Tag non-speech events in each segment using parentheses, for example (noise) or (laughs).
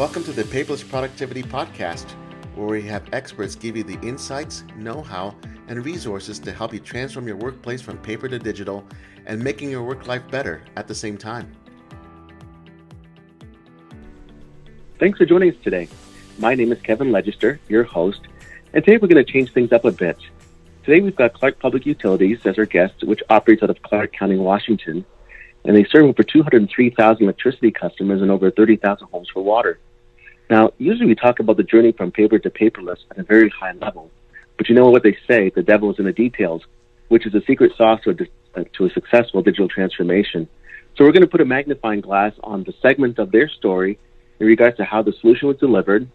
Welcome to the Paperless Productivity Podcast, where we have experts give you the insights, know how, and resources to help you transform your workplace from paper to digital and making your work life better at the same time. Thanks for joining us today. My name is Kevin Legister, your host, and today we're going to change things up a bit. Today we've got Clark Public Utilities as our guest, which operates out of Clark County, Washington, and they serve over 203,000 electricity customers and over 30,000 homes for water. Now, usually we talk about the journey from paper to paperless at a very high level, but you know what they say, the devil is in the details, which is the secret sauce to a, uh, to a successful digital transformation. So we're going to put a magnifying glass on the segment of their story in regards to how the solution was delivered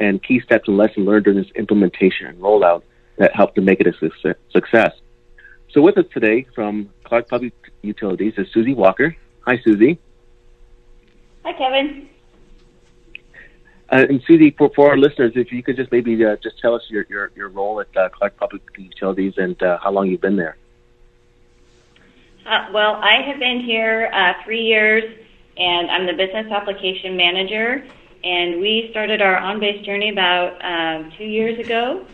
and key steps and lessons learned during this implementation and rollout that helped to make it a success. So with us today from Clark Public Utilities is Suzi Walker. Hi, Suzi. Hi, Kevin. Uh, and Suzi, for, for our listeners, if you could just maybe uh, just tell us your, your, your role at uh, Clark Public Utilities and uh, how long you've been there. Uh, well, I have been here uh, three years, and I'm the business application manager. And we started our OnBase journey about um, two years ago.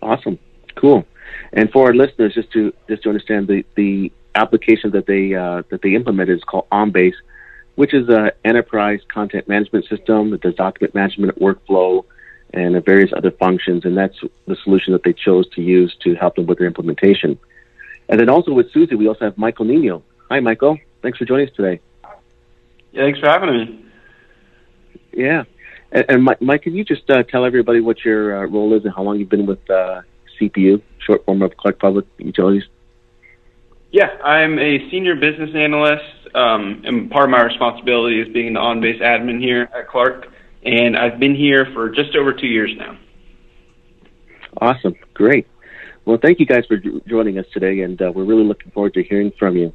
Awesome, cool. And for our listeners, just to just to understand the the application that they uh, that they implemented is called OnBase, which is an enterprise content management system that does document management, workflow, and various other functions. And that's the solution that they chose to use to help them with their implementation. And then also with Suzi, we also have Michael Nino. Hi, Michael. Thanks for joining us today. Yeah, thanks for having me. Yeah. And, and Mike, Mike, can you just uh, tell everybody what your uh, role is and how long you've been with uh, CPU, short form of Clark Public Utilities? Yeah, I'm a senior business analyst, um, and part of my responsibility is being the OnBase admin here at Clark, and I've been here for just over two years now. Awesome, great. Well, thank you guys for joining us today, and uh, we're really looking forward to hearing from you.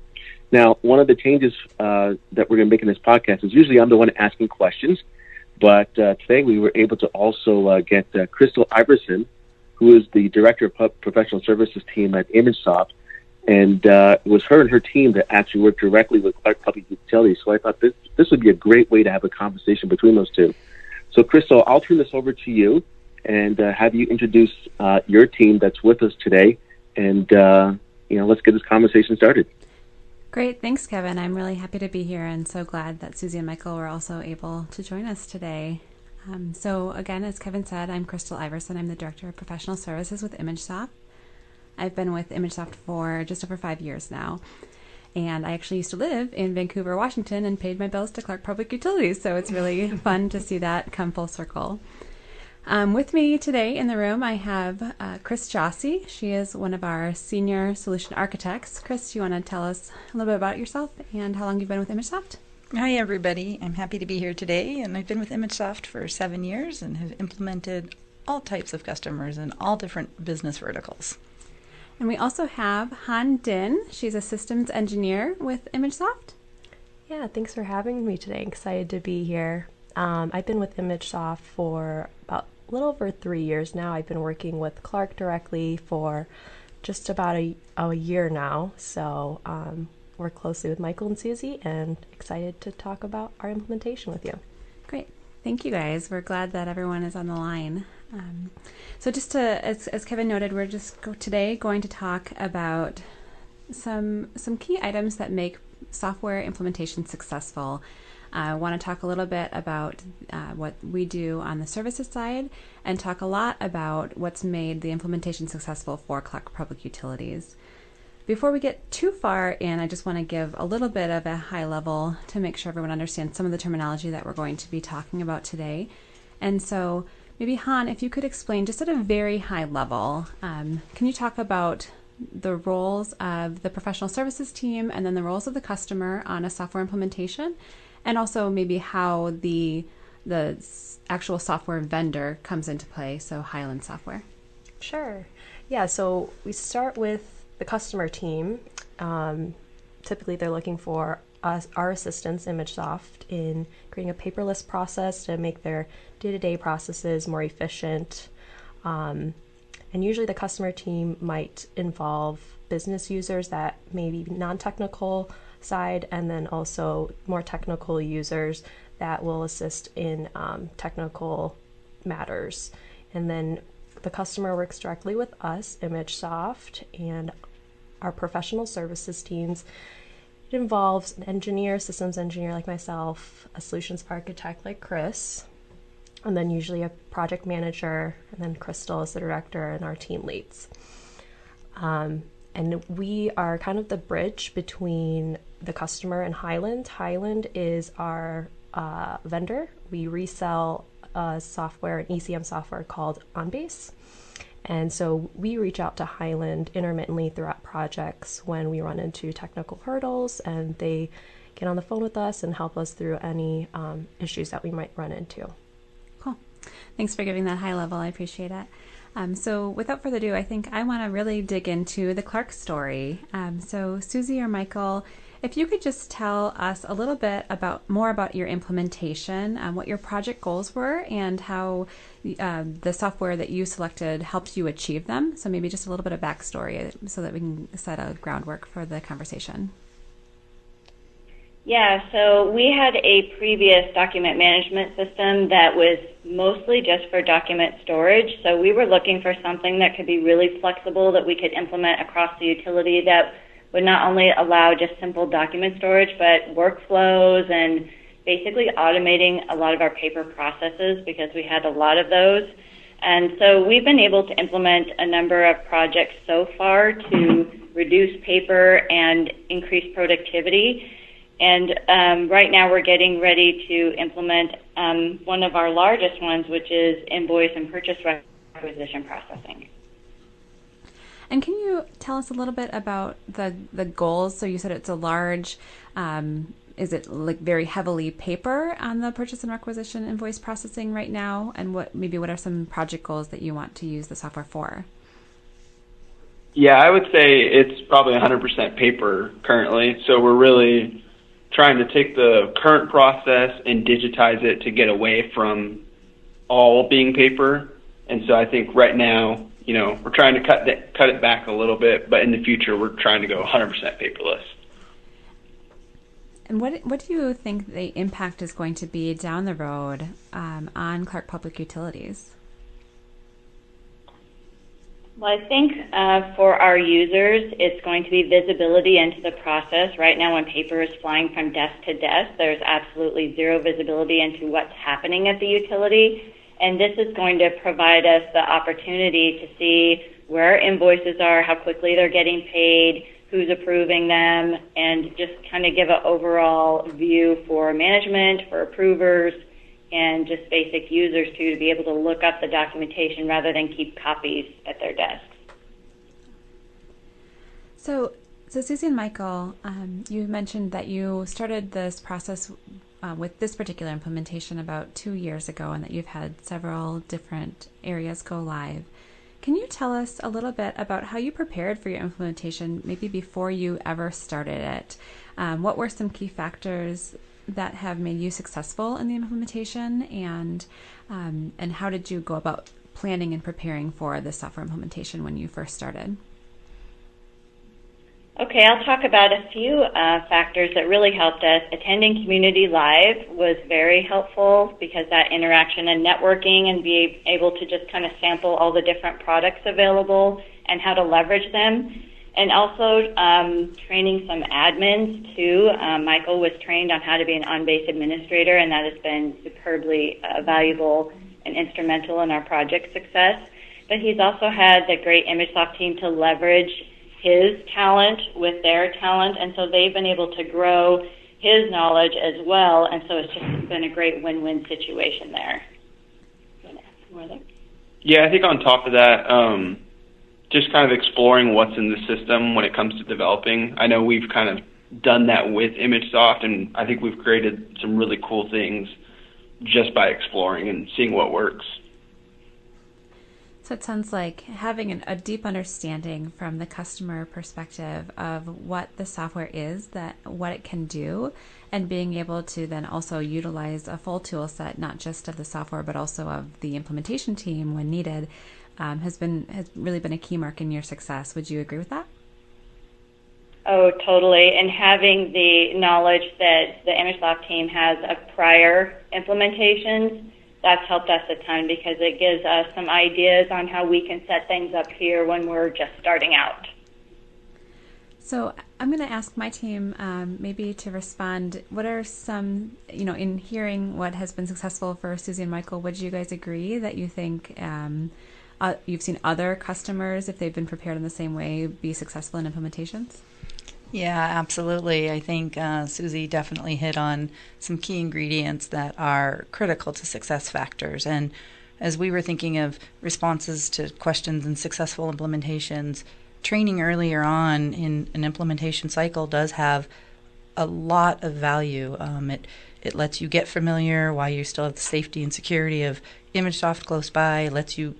Now, one of the changes uh, that we're going to make in this podcast is usually I'm the one asking questions, but uh, today we were able to also uh, get uh, Crystal Iverson, who is the director of professional services team at ImageSoft, and uh, it was her and her team that actually worked directly with Clark Public Utilities. So I thought this this would be a great way to have a conversation between those two. So, Crystal, I'll turn this over to you and uh, have you introduce uh, your team that's with us today, and you know, let's get this conversation started. Great. Thanks, Kevin. I'm really happy to be here and so glad that Suzi and Michael were also able to join us today. Um, so, again, as Kevin said, I'm Crystal Iverson. I'm the Director of Professional Services with ImageSoft. I've been with ImageSoft for just over five years now. And I actually used to live in Vancouver, Washington, and paid my bills to Clark Public Utilities. So it's really (laughs) fun to see that come full circle. Um, with me today in the room, I have uh, Chris Jossi. She is one of our senior solution architects. Chris, do you want to tell us a little bit about yourself and how long you've been with ImageSoft? Hi, everybody. I'm happy to be here today, and I've been with ImageSoft for seven years and have implemented all types of customers in all different business verticals. And we also have Han Din. She's a systems engineer with ImageSoft. Yeah, thanks for having me today. Excited to be here. Um, I've been with ImageSoft for about a little over three years now. I've been working with Clark directly for just about a, a year now. So, um, work closely with Michael and Suzi and excited to talk about our implementation with you. Great. Thank you guys. We're glad that everyone is on the line. Um, so, just to, as, as Kevin noted, we're just go, today going to talk about some some key items that make software implementation successful I want to talk a little bit about uh, what we do on the services side and talk a lot about what's made the implementation successful for Clark Public Utilities. Before we get too far in, I just want to give a little bit of a high level to make sure everyone understands some of the terminology that we're going to be talking about today. And so, maybe Han, if you could explain just at a very high level, um, can you talk about the roles of the professional services team and then the roles of the customer on a software implementation? and also maybe how the the actual software vendor comes into play. So Hyland Software. Sure. Yeah. So we start with the customer team. Um, typically, they're looking for us, our assistance, ImageSoft, in creating a paperless process to make their day-to-day processes more efficient. Um, and usually, the customer team might involve business users that may be non-technical side, and then also more technical users that will assist in um, technical matters. And then the customer works directly with us, ImageSoft, and our professional services teams. It involves an engineer, systems engineer like myself, a solutions architect like Chris, and then usually a project manager, and then Crystal is the director, and our team leads. Um, and we are kind of the bridge between the customer and Hyland. Hyland is our uh, vendor. We resell software, an ECM software called OnBase. And so we reach out to Highland intermittently throughout projects when we run into technical hurdles, and they get on the phone with us and help us through any um, issues that we might run into. Thanks for giving that high level. I appreciate it. Um, so, without further ado, I think I want to really dig into the Clark story. Um, so, Suzi or Michael, if you could just tell us a little bit about more about your implementation, um, what your project goals were, and how uh, the software that you selected helped you achieve them. So maybe just a little bit of backstory so that we can set a groundwork for the conversation. Yeah, so we had a previous document management system that was mostly just for document storage. So we were looking for something that could be really flexible that we could implement across the utility that would not only allow just simple document storage, but workflows and basically automating a lot of our paper processes because we had a lot of those. And so we've been able to implement a number of projects so far to reduce paper and increase productivity. And um, right now we're getting ready to implement um, one of our largest ones, which is invoice and purchase requisition processing. And can you tell us a little bit about the the goals? So you said it's a large. Um, is it like very heavily paper on the purchase and requisition invoice processing right now? And what maybe what are some project goals that you want to use the software for? Yeah, I would say it's probably 100% paper currently. So we're really trying to take the current process and digitize it to get away from all being paper. And so I think right now you know, we're trying to cut that, cut it back a little bit, but in the future, we're trying to go 100% paperless. And what what do you think the impact is going to be down the road um, on Clark Public Utilities? Well, I think uh, for our users, it's going to be visibility into the process. Right now, when paper is flying from desk to desk, there's absolutely zero visibility into what's happening at the utility. And this is going to provide us the opportunity to see where invoices are, how quickly they're getting paid, who's approving them, and just kind of give an overall view for management, for approvers, and just basic users too, to be able to look up the documentation rather than keep copies at their desks. So, so Suzi and Michael, um, you mentioned that you started this process uh, with this particular implementation about two years ago and that you've had several different areas go live. Can you tell us a little bit about how you prepared for your implementation, maybe before you ever started it? Um, what were some key factors that have made you successful in the implementation, and um, and how did you go about planning and preparing for the software implementation when you first started? Okay, I'll talk about a few uh, factors that really helped us. Attending Community Live was very helpful because that interaction and networking and be able to just kind of sample all the different products available and how to leverage them. And also um, training some admins too. Um, Michael was trained on how to be an OnBase administrator, and that has been superbly uh, valuable and instrumental in our project success. But he's also had the great ImageSoft team to leverage his talent with their talent, and so they've been able to grow his knowledge as well, and so it's just been a great win-win situation there. Yeah, I think on top of that, um, just kind of exploring what's in the system when it comes to developing. I know we've kind of done that with ImageSoft, and I think we've created some really cool things just by exploring and seeing what works. So it sounds like having an, a deep understanding from the customer perspective of what the software is, that what it can do, and being able to then also utilize a full tool set, not just of the software but also of the implementation team when needed, um, has been has really been a key mark in your success. Would you agree with that? Oh, totally. And having the knowledge that the ImageSoft team has of prior implementations, that's helped us a ton because it gives us some ideas on how we can set things up here when we're just starting out. So I'm going to ask my team um, maybe to respond. What are some, you know, in hearing what has been successful for Suzi and Michael, would you guys agree that you think um, uh, you've seen other customers, if they've been prepared in the same way, be successful in implementations? Yeah, absolutely. I think uh, Suzi definitely hit on some key ingredients that are critical to success factors. And as we were thinking of responses to questions and successful implementations, training earlier on in an implementation cycle does have a lot of value. Um, it it lets you get familiar while you still have the safety and security of ImageSoft close by. Lets you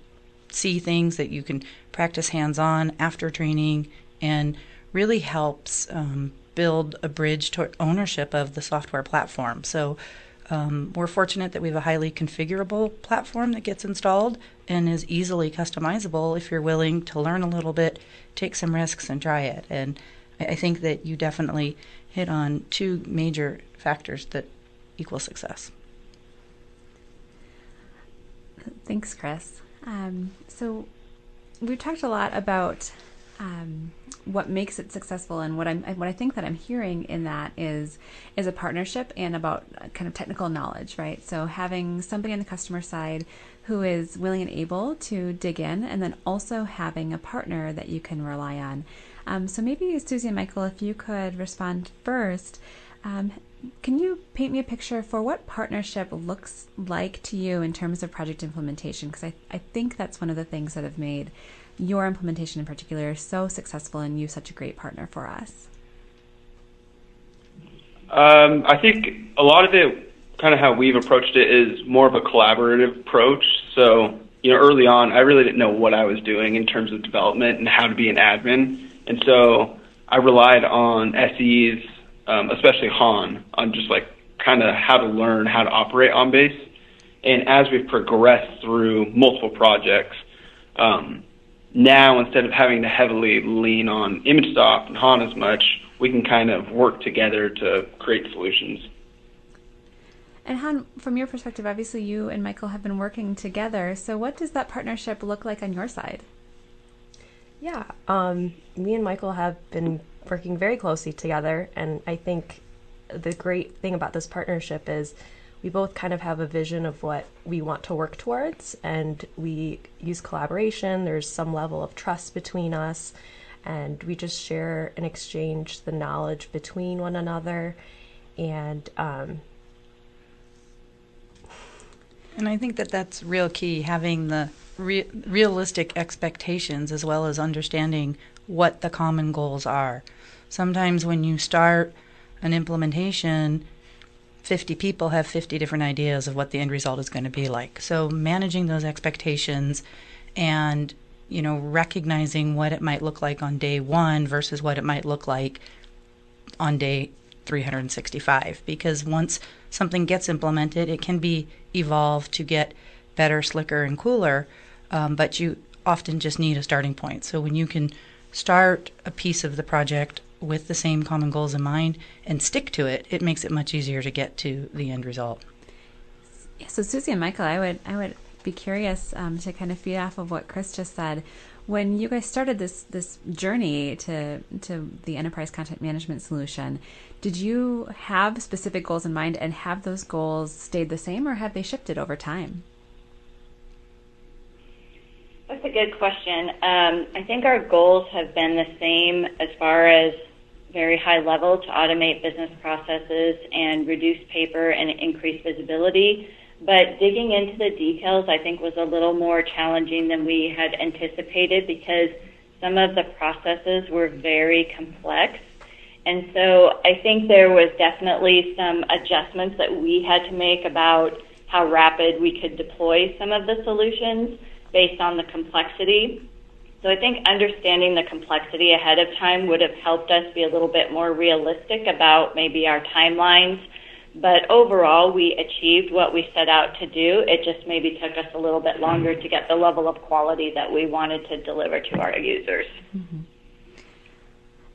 see things that you can practice hands on after training and really helps um, build a bridge toward ownership of the software platform. So um, we're fortunate that we have a highly configurable platform that gets installed and is easily customizable if you're willing to learn a little bit, take some risks, and try it. And I think that you definitely hit on two major factors that equal success. Thanks, Chris. Um, so we've talked a lot about um, what makes it successful and what I'm what I think that I'm hearing in that is is a partnership and about kind of technical knowledge, right? So having somebody on the customer side who is willing and able to dig in, and then also having a partner that you can rely on. Um, so maybe Suzi and Michael, if you could respond first. Um, can you paint me a picture for what partnership looks like to you in terms of project implementation? Because I, I think that's one of the things that have made your implementation in particular so successful and you such a great partner for us? Um, I think a lot of it, kind of how we've approached it, is more of a collaborative approach. So, you know, early on, I really didn't know what I was doing in terms of development and how to be an admin. And so I relied on SEs, um, especially Han, on just like kind of how to learn how to operate OnBase. And as we've progressed through multiple projects, um, now instead of having to heavily lean on ImageSoft and Han as much, we can kind of work together to create solutions. And Han, from your perspective, obviously you and Michael have been working together. So what does that partnership look like on your side? Yeah, um, me and Michael have been working very closely together, and I think the great thing about this partnership is we both kind of have a vision of what we want to work towards and we use collaboration. There's some level of trust between us and we just share and exchange the knowledge between one another and um, and i think that that's real key having the re- realistic expectations as well as understanding what the common goals are sometimes when you start an implementation 50 people have 50 different ideas of what the end result is going to be like. So managing those expectations and you know recognizing what it might look like on day 1 versus what it might look like on day 365 because once something gets implemented it can be evolved to get better slicker and cooler um, but you often just need a starting point so when you can start a piece of the project with the same common goals in mind and stick to it, it makes it much easier to get to the end result. Yeah, So Suzi and Michael, I would I would be curious um, to kind of feed off of what Chris just said. When you guys started this this journey to to the enterprise content management solution, did you have specific goals in mind, and have those goals stayed the same, or have they shifted over time? That's a good question. Um, I think our goals have been the same as far as very high level to automate business processes and reduce paper and increase visibility. But digging into the details, I think, was a little more challenging than we had anticipated because some of the processes were very complex. And so I think there was definitely some adjustments that we had to make about how rapid we could deploy some of the solutions based on the complexity. So I think understanding the complexity ahead of time would have helped us be a little bit more realistic about maybe our timelines. But overall, we achieved what we set out to do. It just maybe took us a little bit longer to get the level of quality that we wanted to deliver to our users. Mm-hmm.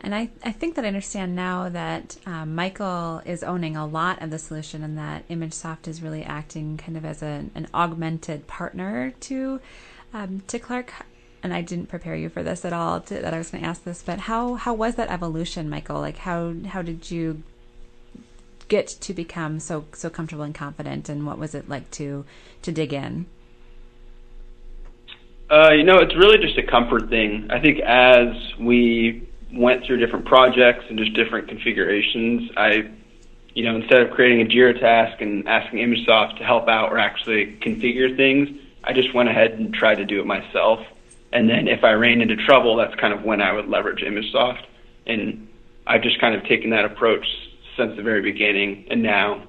And I, I think that I understand now that um, Michael is owning a lot of the solution and that ImageSoft is really acting kind of as a, an augmented partner to um, to Clark. And I didn't prepare you for this at all. To, that I was going to ask this, but how how was that evolution, Michael? Like how how did you get to become so so comfortable and confident, and what was it like to to dig in? Uh, you know, it's really just a comfort thing. I think as we went through different projects and just different configurations, I, you know, instead of creating a Jira task and asking ImageSoft to help out or actually configure things, I just went ahead and tried to do it myself. And then if I ran into trouble, that's kind of when I would leverage ImageSoft. And I've just kind of taken that approach since the very beginning. And now,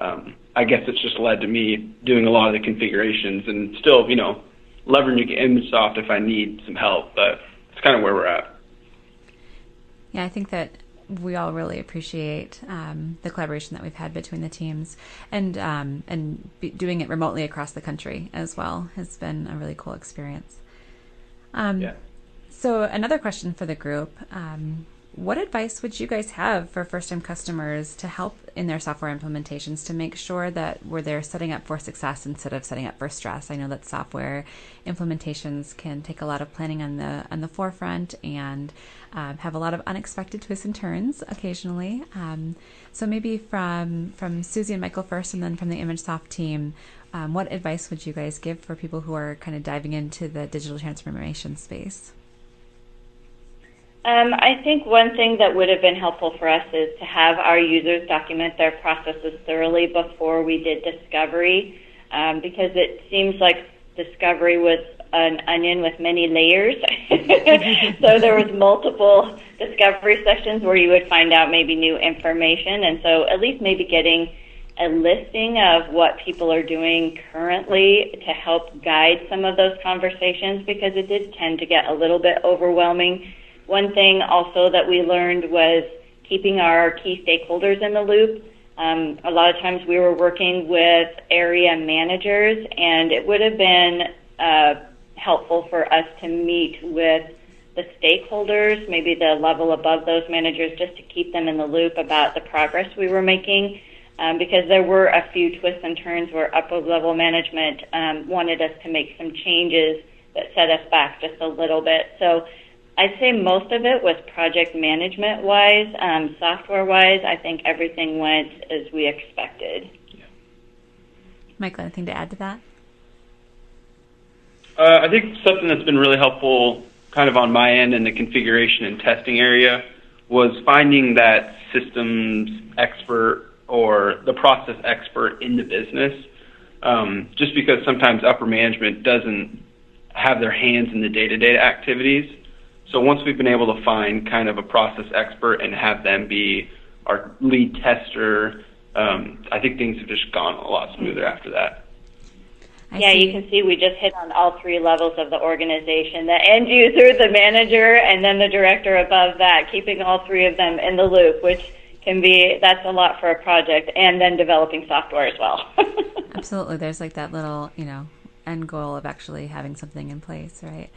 um, I guess it's just led to me doing a lot of the configurations and still, you know, leveraging ImageSoft if I need some help. But it's kind of where we're at. Yeah, I think that we all really appreciate um, the collaboration that we've had between the teams, and um, and doing it remotely across the country as well has been a really cool experience. Um, yeah. So another question for the group: um, what advice would you guys have for first time customers to help in their software implementations to make sure that where they're setting up for success instead of setting up for stress? I know that software implementations can take a lot of planning on the on the forefront and um, have a lot of unexpected twists and turns occasionally. Um, so maybe from from Suzi and Michael first, and then from the ImageSoft team, um, what advice would you guys give for people who are kind of diving into the digital transformation space? Um, I think one thing that would have been helpful for us is to have our users document their processes thoroughly before we did discovery, um, because it seems like discovery was an onion with many layers. (laughs) so there was multiple discovery sessions where you would find out maybe new information, and so at least maybe getting a listing of what people are doing currently to help guide some of those conversations because it did tend to get a little bit overwhelming one thing also that we learned was keeping our key stakeholders in the loop. Um, a lot of times we were working with area managers, and it would have been uh, helpful for us to meet with the stakeholders, maybe the level above those managers, just to keep them in the loop about the progress we were making. Um, because there were a few twists and turns where upper level management um, wanted us to make some changes that set us back just a little bit. So I'd say most of it was project management wise. Um, software wise, I think everything went as we expected. Yeah. Michael, anything to add to that? Uh, I think something that's been really helpful, kind of on my end in the configuration and testing area, was finding that systems expert or the process expert in the business. Um, just because sometimes upper management doesn't have their hands in the day-to-day activities so once we've been able to find kind of a process expert and have them be our lead tester, um, I think things have just gone a lot smoother after that. I yeah, see. you can see we just hit on all three levels of the organization the end user, the manager, and then the director above that, keeping all three of them in the loop, which can be that's a lot for a project, and then developing software as well. (laughs) Absolutely. There's like that little, you know, end goal of actually having something in place, right?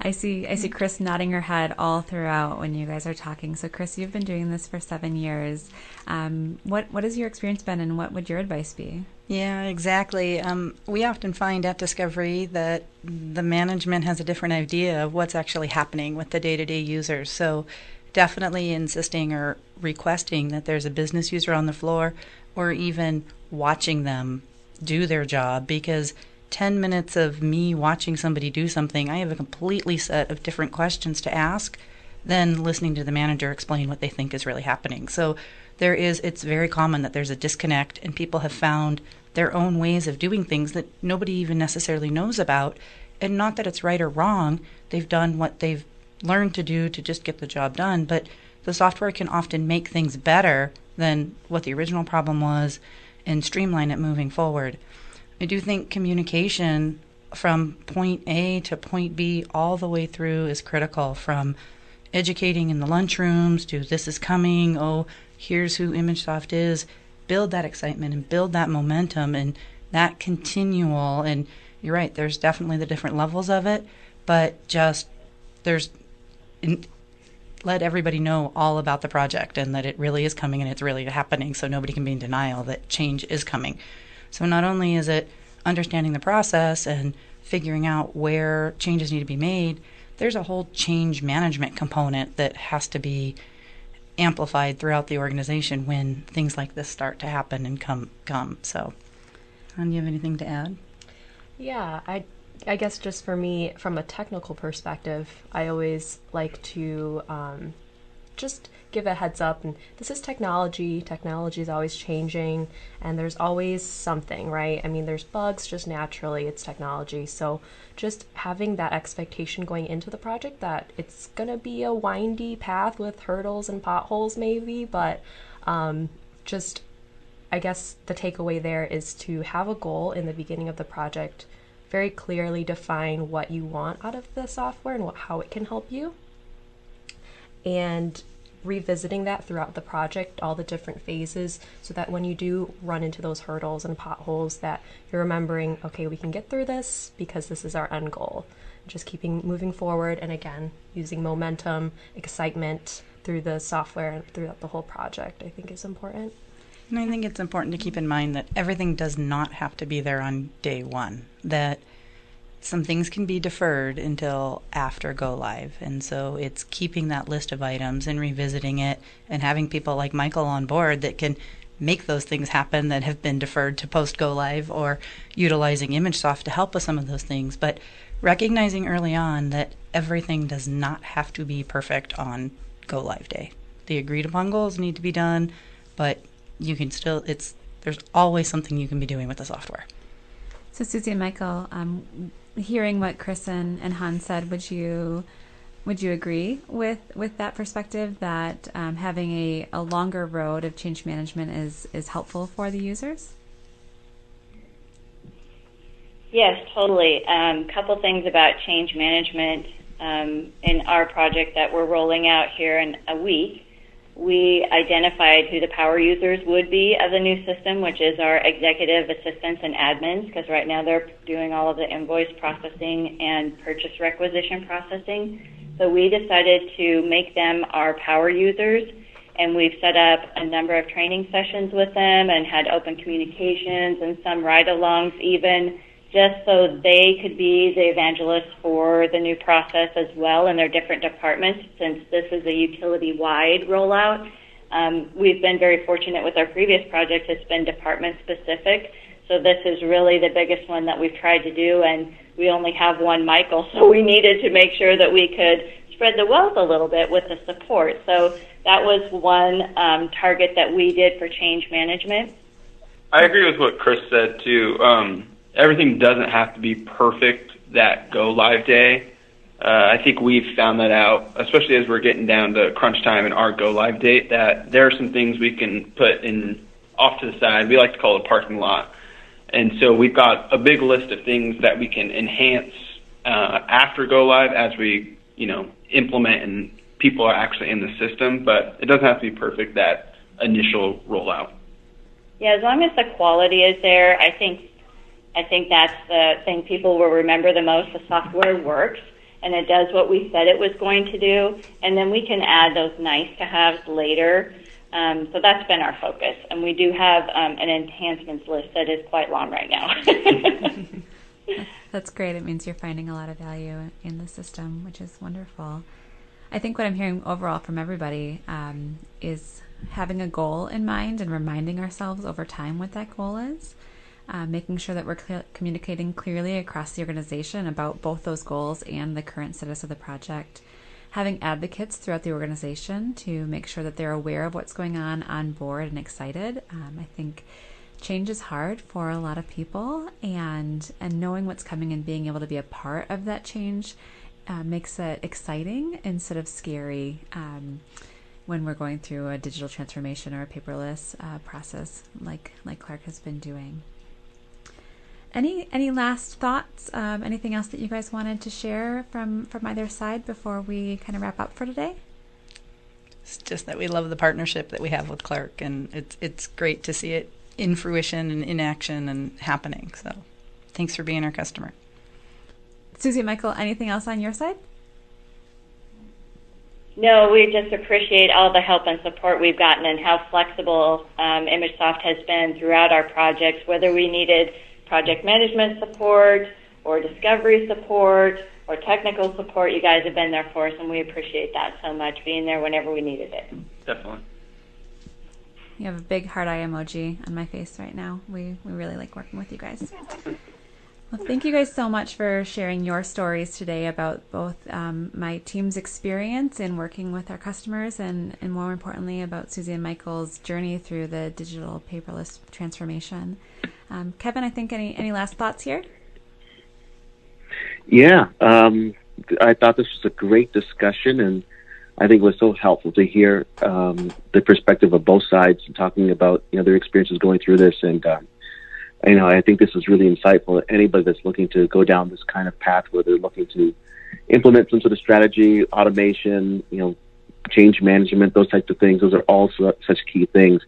I see I see Chris nodding her head all throughout when you guys are talking. So Chris, you've been doing this for seven years. Um, what what has your experience been, and what would your advice be? Yeah, exactly. Um, we often find at Discovery that the management has a different idea of what's actually happening with the day to day users. So definitely insisting or requesting that there's a business user on the floor, or even watching them do their job because 10 minutes of me watching somebody do something, I have a completely set of different questions to ask than listening to the manager explain what they think is really happening. So there is, it's very common that there's a disconnect and people have found their own ways of doing things that nobody even necessarily knows about. And not that it's right or wrong, they've done what they've learned to do to just get the job done, but the software can often make things better than what the original problem was and streamline it moving forward. I do think communication from point A to point B all the way through is critical from educating in the lunchrooms to this is coming, oh, here's who ImageSoft is. Build that excitement and build that momentum and that continual. And you're right, there's definitely the different levels of it, but just there's let everybody know all about the project and that it really is coming and it's really happening so nobody can be in denial that change is coming. So not only is it understanding the process and figuring out where changes need to be made, there's a whole change management component that has to be amplified throughout the organization when things like this start to happen and come come. So, do you have anything to add? Yeah, I I guess just for me, from a technical perspective, I always like to um, just give a heads up. And this is technology. Technology is always changing, and there's always something, right? I mean, there's bugs just naturally. It's technology, so just having that expectation going into the project that it's gonna be a windy path with hurdles and potholes, maybe, but um, just I guess the takeaway there is to have a goal in the beginning of the project very clearly define what you want out of the software and what, how it can help you. And revisiting that throughout the project, all the different phases, so that when you do run into those hurdles and potholes, that you're remembering, okay, we can get through this because this is our end goal. Just keeping moving forward, and again, using momentum, excitement through the software and throughout the whole project, I think is important. And I think it's important to keep in mind that everything does not have to be there on day one. That some things can be deferred until after go live. And so it's keeping that list of items and revisiting it and having people like Michael on board that can make those things happen that have been deferred to post go live or utilizing ImageSoft to help with some of those things. But recognizing early on that everything does not have to be perfect on go live day. The agreed upon goals need to be done, but you can still it's there's always something you can be doing with the software. So Suzi and Michael, um, hearing what Chris and, and Hans said, would you would you agree with with that perspective that um, having a, a longer road of change management is is helpful for the users? Yes, totally. A um, couple things about change management um, in our project that we're rolling out here in a week we identified who the power users would be of the new system, which is our executive assistants and admins, because right now they're doing all of the invoice processing and purchase requisition processing. So we decided to make them our power users, and we've set up a number of training sessions with them and had open communications and some ride alongs even just so they could be the evangelists for the new process as well in their different departments since this is a utility wide rollout. Um, we've been very fortunate with our previous project, it's been department specific. So this is really the biggest one that we've tried to do, and we only have one Michael, (laughs) so we needed to make sure that we could spread the wealth a little bit with the support. So that was one um, target that we did for change management. I agree with what Chris said too. Um, everything doesn't have to be perfect that go live day. Uh, I think we've found that out, especially as we're getting down to crunch time and our go live date, that there are some things we can put in off to the side. We like to call it a parking lot. And so we've got a big list of things that we can enhance uh, after go live as we, you know, implement and people are actually in the system. But it doesn't have to be perfect that initial rollout. Yeah, as long as the quality is there, I think I think that's the thing people will remember the most. The software works and it does what we said it was going to do, and then we can add those nice to haves later. Um, so that's been our focus, and we do have um, an enhancements list that is quite long right now. (laughs) that's great. It means you're finding a lot of value in the system, which is wonderful. I think what I'm hearing overall from everybody um, is having a goal in mind and reminding ourselves over time what that goal is uh, making sure that we're cl- communicating clearly across the organization about both those goals and the current status of the project. Having advocates throughout the organization to make sure that they're aware of what's going on, on board, and excited. Um, I think change is hard for a lot of people, and and knowing what's coming and being able to be a part of that change uh, makes it exciting instead of scary. Um, when we're going through a digital transformation or a paperless uh, process like like Clark has been doing. Any any last thoughts? Um, anything else that you guys wanted to share from from either side before we kind of wrap up for today? It's just that we love the partnership that we have with Clark, and it's it's great to see it in fruition and in action and happening. So, thanks for being our customer. Suzi, Michael, anything else on your side? No, we just appreciate all the help and support we've gotten and how flexible um, ImageSoft has been throughout our projects, whether we needed project management support or discovery support or technical support. You guys have been there for us, and we appreciate that so much, being there whenever we needed it. Definitely. You have a big heart eye emoji on my face right now. We, we really like working with you guys. Well, thank you guys so much for sharing your stories today about both um, my team's experience in working with our customers and, and more importantly about Suzi and Michael's journey through the digital paperless transformation. Um, Kevin, I think any, any last thoughts here? Yeah, um, I thought this was a great discussion, and I think it was so helpful to hear um, the perspective of both sides and talking about you know their experiences going through this. And uh, you know, I think this was really insightful. Anybody that's looking to go down this kind of path, where they're looking to implement some sort of strategy, automation, you know, change management, those types of things. Those are all such key things.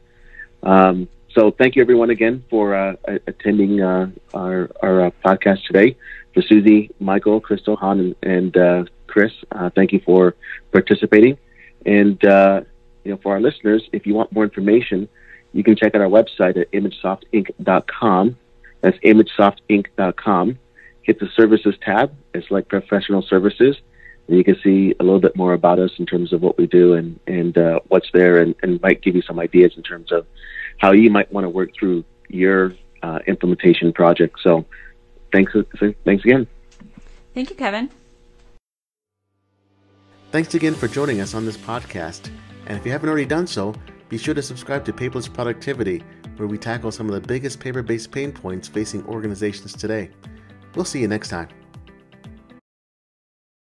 Um, so thank you everyone again for uh, attending uh, our, our uh, podcast today. For Suzi, Michael, Crystal, Han, and, and uh, Chris, uh, thank you for participating. And you know, for our listeners, if you want more information, you can check out our website at imagesoftinc.com. That's imagesoftinc.com. Hit the services tab and select professional services, and you can see a little bit more about us in terms of what we do and and uh, what's there, and, and might give you some ideas in terms of how you might want to work through your uh, implementation project. So, thanks, thanks again. Thank you, Kevin. Thanks again for joining us on this podcast. And if you haven't already done so, be sure to subscribe to Paperless Productivity, where we tackle some of the biggest paper based pain points facing organizations today. We'll see you next time.